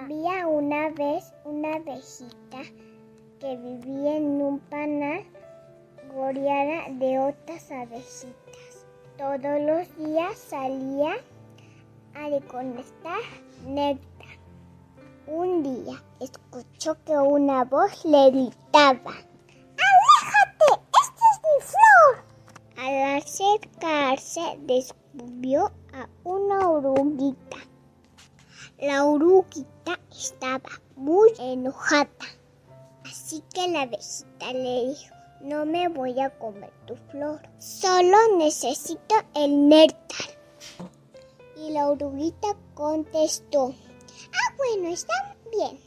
Había una vez una abejita que vivía en un panal rodeada de otras abejitas. Todos los días salía a recolectar néctar. Un día escuchó que una voz le gritaba, ¡Aléjate! ¡Esta es mi flor! Al acercarse descubrió a una oruguita. La oruguita estaba muy enojada, así que la abejita le dijo, no me voy a comer tu flor, solo necesito el néctar. Y la oruguita contestó, ah, bueno, está bien.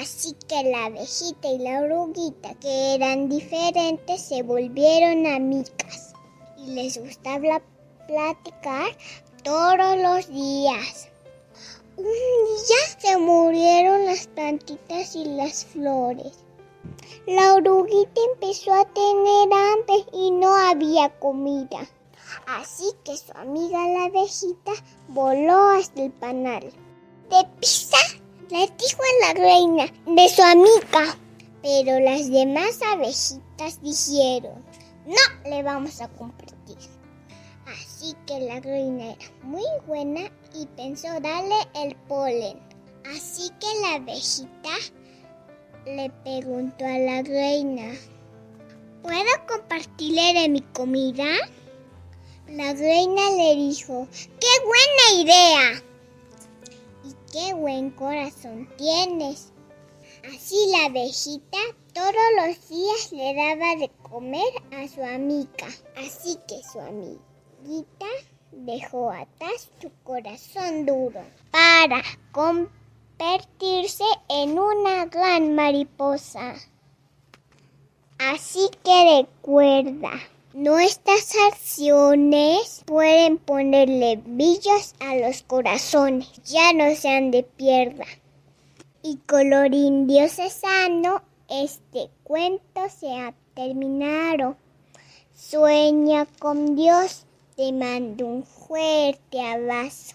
Así que la abejita y la oruguita, que eran diferentes, se volvieron amigas y les gustaba platicar todos los días. Día se murieron las plantitas y las flores. La oruguita empezó a tener hambre y no había comida. Así que su amiga la abejita voló hasta el panal. De pisa le dijo a la reina de su amiga. Pero las demás abejitas dijeron, no le vamos a compartir. Así que la reina era muy buena y pensó darle el polen. Así que la abejita le preguntó a la reina, ¿puedo compartirle de mi comida? La reina le dijo, ¡qué buena idea! Y qué buen corazón tienes. Así la abejita todos los días le daba de comer a su amiga. Así que su dejó atrás su corazón duro para convertirse en una gran mariposa. Así que recuerda, nuestras acciones pueden ponerle brillos a los corazones, ya no sean de pierda. Y colorín diocesano, este cuento se ha terminado. Sueña con Dios. Te mando un fuerte abrazo.